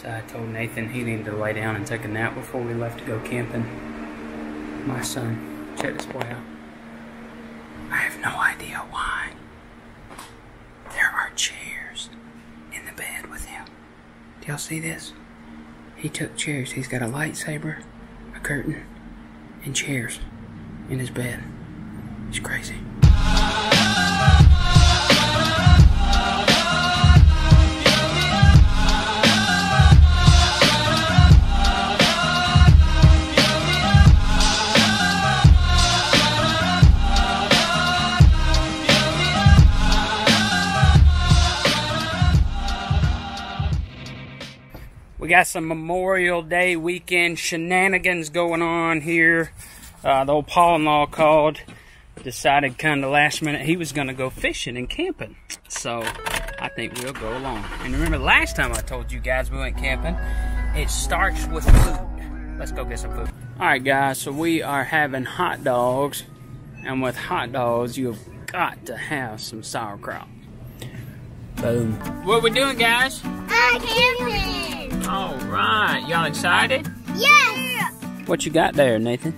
So I told Nathan he needed to lay down and take a nap before we left to go camping. My son, check this boy out. I have no idea why. There are chairs in the bed with him. Do y'all see this? He took chairs. He's got a lightsaber, a curtain, and chairs in his bed. It's crazy. We got some Memorial Day weekend shenanigans going on here. Uh, the old Paul-in-law called, decided kind of last minute he was going to go fishing and camping. So I think we'll go along. And remember last time I told you guys we went camping, it starts with food. Let's go get some food. All right, guys, so we are having hot dogs. And with hot dogs, you've got to have some sauerkraut. Boom. What are we doing, guys? Uh, camping! All right, y'all excited? Yes! What you got there, Nathan?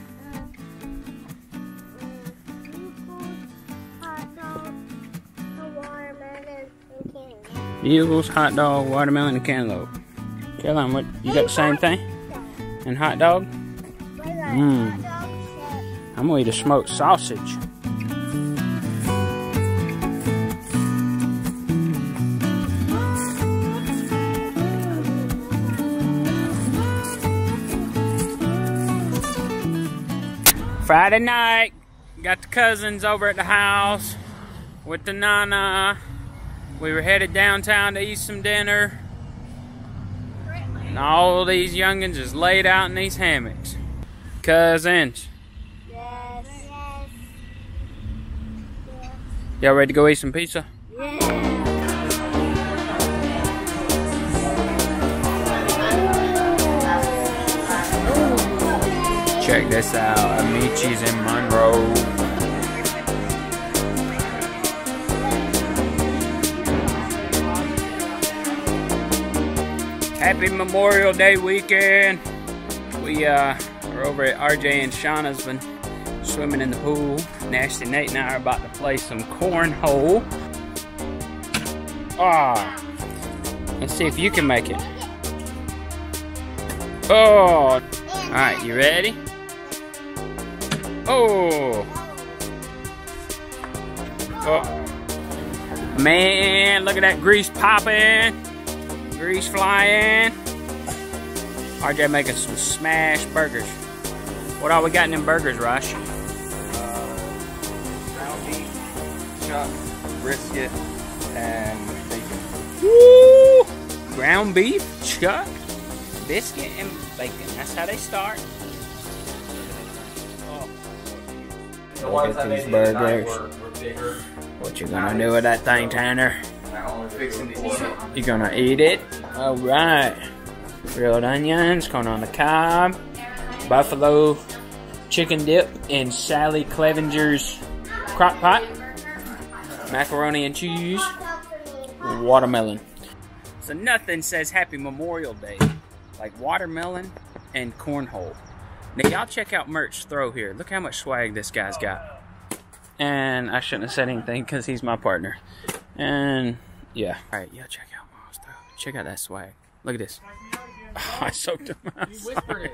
Hot dog, a watermelon, and candy. Eagles, hot dog, watermelon, and cantaloupe. Caroline, what you got the same thing? And hot dog? What is that? Mm. Hot dog chip. I'm gonna eat a smoked sausage. Friday night, got the cousins over at the house with the nana. We were headed downtown to eat some dinner. And all these youngins is laid out in these hammocks. Cousins, Yes. Yes. y'all ready to go eat some pizza? Yeah. Check this out, In Monroe. Happy Memorial Day weekend. We uh, are over at RJ and Shauna's been swimming in the pool. Nasty Nate and I are about to play some cornhole. Ah, let's see if you can make it. Oh, all right, you ready? Oh, oh, man, look at that grease popping, grease flying. RJ making some smash burgers. What all we got in them burgers, Rush? Uh, ground beef, chuck, brisket, and bacon. Woo! Ground beef, chuck, biscuit, and bacon. That's how they start. The ones at that these they did tonight burgers. were, were. What you gonna do with that thing, Tanner? Now we're fixing to eat it. You gonna eat it? All right. Grilled onions, corn on the cob, buffalo chicken dip in Sally Clevenger's crock pot, macaroni and cheese, watermelon. So nothing says Happy Memorial Day like watermelon and cornhole. Now y'all check out Merch Throw here. Look how much swag this guy's got. And I shouldn't have said anything because he's my partner. And yeah. All right, y'all check out Miles Throw. Check out that swag. Look at this. Oh, I soaked him out. You whispered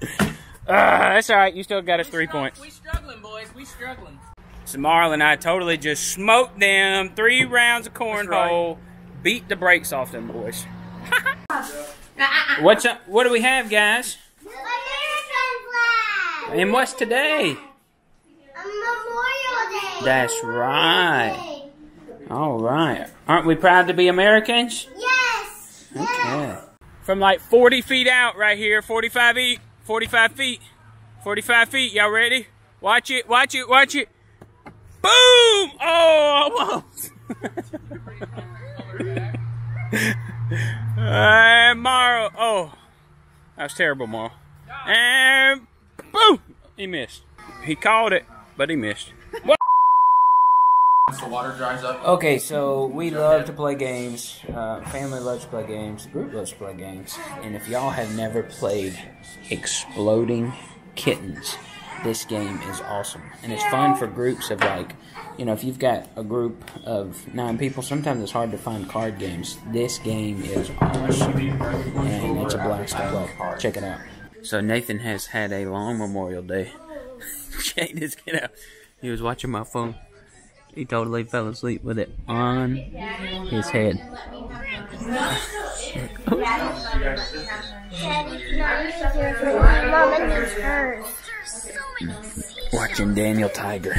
it. Ah, that's all right. You still got us three points. We struggling, boys. We struggling. So Marlon and I totally just smoked them. Three rounds of cornhole. Beat the brakes off them boys. What's up? What do we have, guys? American flag! And what's today? A Memorial Day! That's right. All right. Aren't we proud to be Americans? Yes! Okay. From like 40 feet out right here, 45 feet, 45 feet, 45 feet. Y'all ready? Watch it, watch it, watch it. Boom! Oh, almost. and Morrow. Oh, that was terrible, Morrow. And boom! He missed. He called it, but he missed. What? The water dries up. Okay, so we love to play games. Uh, family loves to play games. The group loves to play games. And if y'all have never played Exploding Kittens, this game is awesome. And it's fun for groups of like, you know, if you've got a group of nine people, sometimes it's hard to find card games. This game is awesome. And it's a blast to play. Check it out. So Nathan has had a long Memorial Day. Check this kid out. He was watching my phone. He totally fell asleep with it on his head. Watching Daniel Tiger.